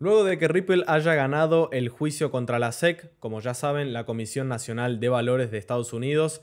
Luego de que Ripple haya ganado el juicio contra la SEC, como ya saben, la Comisión Nacional de Valores de Estados Unidos,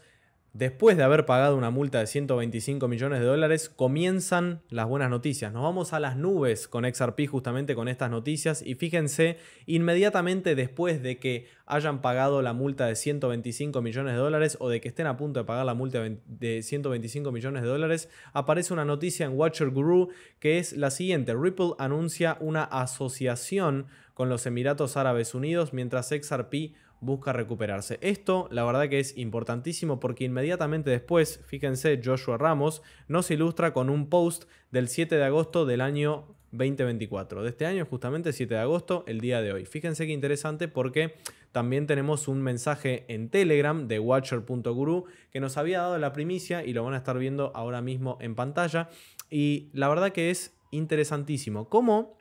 Después de haber pagado una multa de 125 millones de dólares, comienzan las buenas noticias. Nos vamos a las nubes con XRP justamente con estas noticias y fíjense, inmediatamente después de que hayan pagado la multa de 125 millones de dólares o de que estén a punto de pagar la multa de 125 millones de dólares, aparece una noticia en Watcher Guru que es la siguiente. Ripple anuncia una asociación con los Emiratos Árabes Unidos mientras XRP busca recuperarse. Esto la verdad que es importantísimo porque inmediatamente después, fíjense, Joshua Ramos nos ilustra con un post del 7 de agosto del año 2024. De este año, justamente 7 de agosto, el día de hoy. Fíjense qué interesante porque también tenemos un mensaje en Telegram de watcher.guru que nos había dado la primicia y lo van a estar viendo ahora mismo en pantalla. Y la verdad que es interesantísimo. Cómo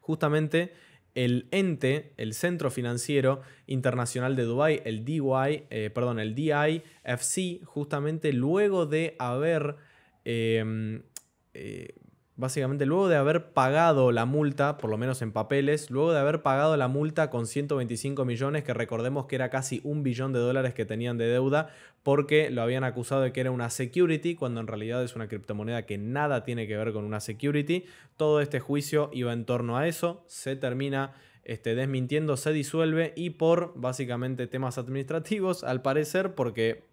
justamente el ente, el Centro Financiero Internacional de Dubái, el DY, eh, perdón, el DIFC, justamente luego de haber em, eh, básicamente luego de haber pagado la multa, por lo menos en papeles, luego de haber pagado la multa con 125 millones, que recordemos que era casi un billón de dólares que tenían de deuda, porque lo habían acusado de que era una security, cuando en realidad es una criptomoneda que nada tiene que ver con una security. Todo este juicio iba en torno a eso, se termina este, desmintiendo, se disuelve y por básicamente temas administrativos, al parecer, porque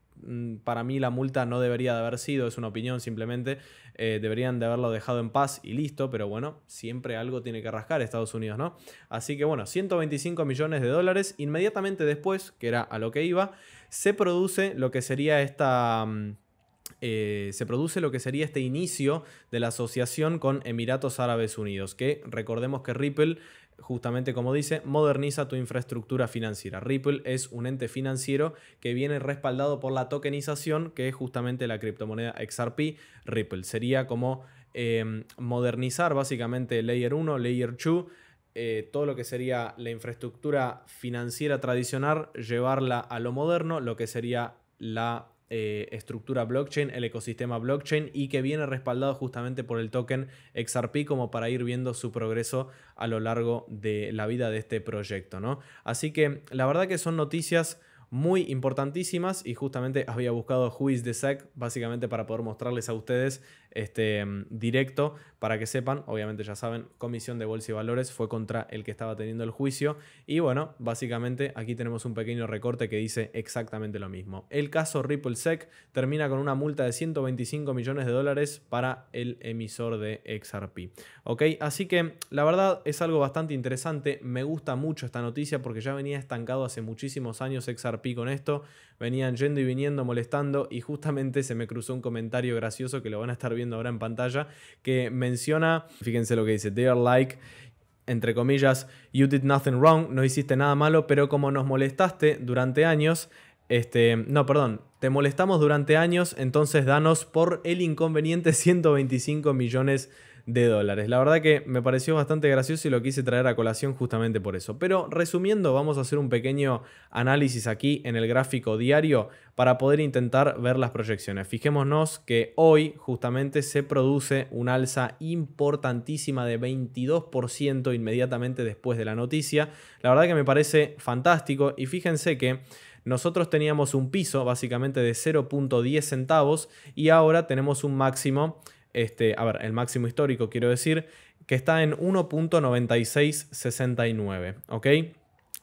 para mí la multa no debería de haber sido, es una opinión simplemente, eh, deberían de haberlo dejado en paz y listo, pero bueno, siempre algo tiene que rascar Estados Unidos, ¿no? Así que bueno, 125 millones de dólares, inmediatamente después, que era a lo que iba, se produce lo que sería esta... Mm, eh, se produce lo que sería este inicio de la asociación con Emiratos Árabes Unidos, que recordemos que Ripple justamente como dice, moderniza tu infraestructura financiera. Ripple es un ente financiero que viene respaldado por la tokenización, que es justamente la criptomoneda XRP. Ripple sería como em, modernizar básicamente Layer 1, Layer 2. Eh, todo lo que sería la infraestructura financiera tradicional, llevarla a lo moderno, lo que sería la eh, estructura blockchain, el ecosistema blockchain y que viene respaldado justamente por el token XRP como para ir viendo su progreso a lo largo de la vida de este proyecto. ¿no? Así que la verdad que son noticias muy importantísimas y justamente había buscado Who is the SEC básicamente para poder mostrarles a ustedes este, mm, directo para que sepan, obviamente ya saben, Comisión de Bolsa y Valores fue contra el que estaba teniendo el juicio y bueno, básicamente aquí tenemos un pequeño recorte que dice exactamente lo mismo. El caso Ripple SEC termina con una multa de 125 millones de dólares para el emisor de XRP. Ok, así que la verdad es algo bastante interesante, me gusta mucho esta noticia porque ya venía estancado hace muchísimos años XRP con esto, venían yendo y viniendo molestando y justamente se me cruzó un comentario gracioso que lo van a estar viendo ahora en pantalla que menciona, fíjense lo que dice, they are like entre comillas, you did nothing wrong, no hiciste nada malo, pero como nos molestaste durante años, este, no, perdón, te molestamos durante años, entonces danos por el inconveniente 125 millones de de dólares. La verdad que me pareció bastante gracioso y lo quise traer a colación justamente por eso. Pero resumiendo, vamos a hacer un pequeño análisis aquí en el gráfico diario para poder intentar ver las proyecciones. Fijémonos que hoy justamente se produce un alza importantísima de 22% inmediatamente después de la noticia. La verdad que me parece fantástico y fíjense que nosotros teníamos un piso básicamente de 0.10 centavos y ahora tenemos un máximo este, a ver, el máximo histórico quiero decir, que está en 1.9669, ¿ok?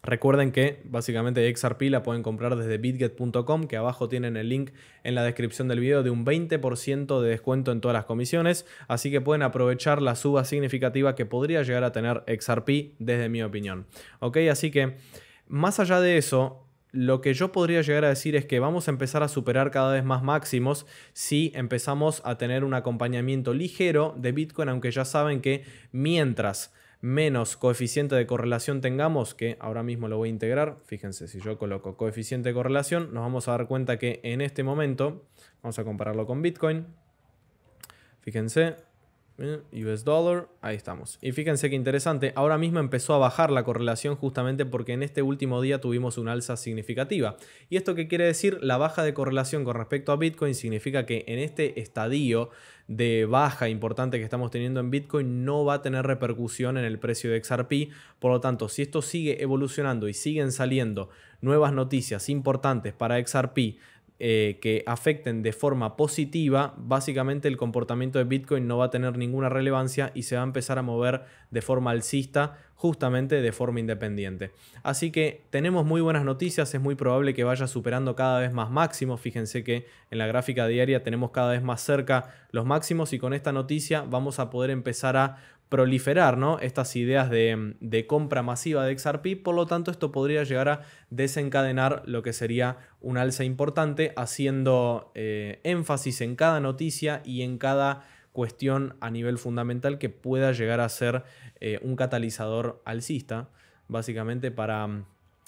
Recuerden que básicamente XRP la pueden comprar desde bitget.com, que abajo tienen el link en la descripción del video de un 20% de descuento en todas las comisiones, así que pueden aprovechar la suba significativa que podría llegar a tener XRP desde mi opinión. ¿Ok? Así que más allá de eso, lo que yo podría llegar a decir es que vamos a empezar a superar cada vez más máximos si empezamos a tener un acompañamiento ligero de Bitcoin, aunque ya saben que mientras menos coeficiente de correlación tengamos, que ahora mismo lo voy a integrar, fíjense, si yo coloco coeficiente de correlación, nos vamos a dar cuenta que en este momento, vamos a compararlo con Bitcoin, fíjense, US dollar, ahí estamos. Y fíjense qué interesante, ahora mismo empezó a bajar la correlación justamente porque en este último día tuvimos una alza significativa. ¿Y esto qué quiere decir? La baja de correlación con respecto a Bitcoin significa que en este estadio de baja importante que estamos teniendo en Bitcoin no va a tener repercusión en el precio de XRP. Por lo tanto, si esto sigue evolucionando y siguen saliendo nuevas noticias importantes para XRP eh, que afecten de forma positiva, básicamente el comportamiento de Bitcoin no va a tener ninguna relevancia y se va a empezar a mover de forma alcista justamente de forma independiente. Así que tenemos muy buenas noticias, es muy probable que vaya superando cada vez más máximos. Fíjense que en la gráfica diaria tenemos cada vez más cerca los máximos y con esta noticia vamos a poder empezar a proliferar ¿no? estas ideas de, compra masiva de XRP, por lo tanto esto podría llegar a desencadenar lo que sería un alza importante, haciendo eh, énfasis en cada noticia y en cada cuestión a nivel fundamental que pueda llegar a ser eh, un catalizador alcista, básicamente para mm,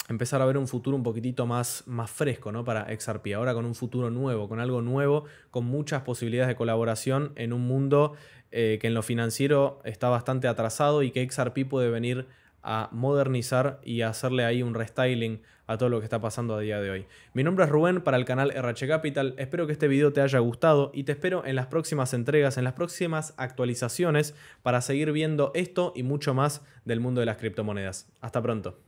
empezar a ver un futuro un poquitito más, más fresco ¿no? para XRP, ahora con un futuro nuevo, con algo nuevo, con muchas posibilidades de colaboración en un mundo eh, que en lo financiero está bastante atrasado y que XRP puede venir a modernizar y hacerle ahí un restyling a todo lo que está pasando a día de hoy. Mi nombre es Rubén para el canal RH Capital, espero que este video te haya gustado y te espero en las próximas entregas, en las próximas actualizaciones para seguir viendo esto y mucho más del mundo de las criptomonedas. Hasta pronto.